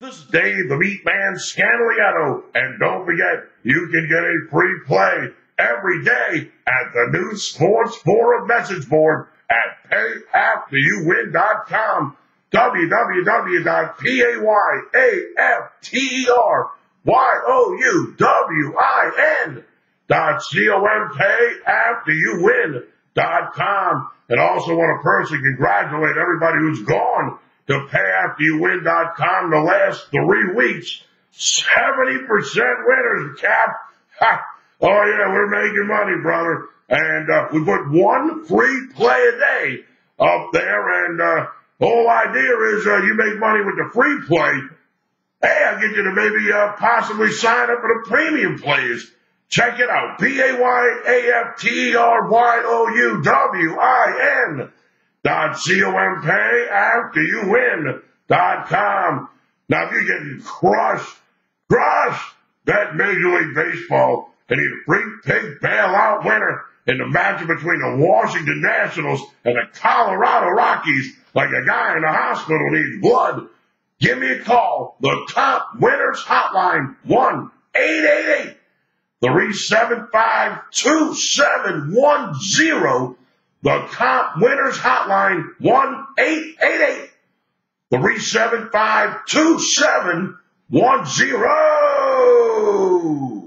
This is Dave the Meat Man Scandaliato, and don't forget, you can get a free play every day at the new Sports Forum message board at payafteryouwin.com, www.payafteryouwin dot com, payafteryouwin.com. And also want to personally congratulate everybody who's gone to payafteryouwin.com the last three weeks. 70% winners, Cap. Ha. Oh yeah, we're making money, brother. And uh, we put one free play a day up there, and uh, the whole idea is uh, you make money with the free play. Hey, I'll get you to maybe uh, possibly sign up for the premium plays. Check it out. P-A-Y-A-F-T-E-R-Y-O-U-W-I-N dot C-O-M pay after you win dot com. Now, if you're getting crushed, crushed, bet Major League Baseball and need a free pick bailout winner in the matchup between the Washington Nationals and the Colorado Rockies, like a guy in the hospital needs blood. Give me a call. The top winners hotline, 1-888 375 2710. The comp winners hotline 1-888 375 2710.